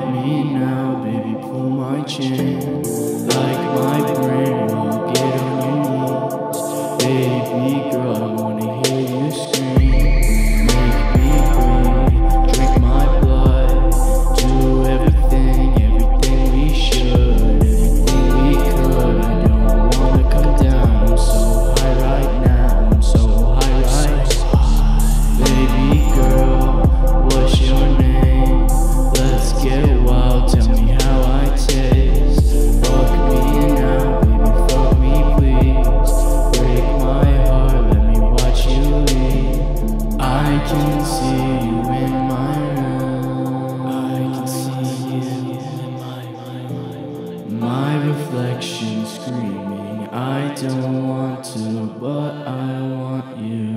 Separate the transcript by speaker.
Speaker 1: at me now, baby, pull my chin Like my brain will get on your knees. Baby girl, I wanna hear you scream. reflection screaming, I don't want to, but I want you.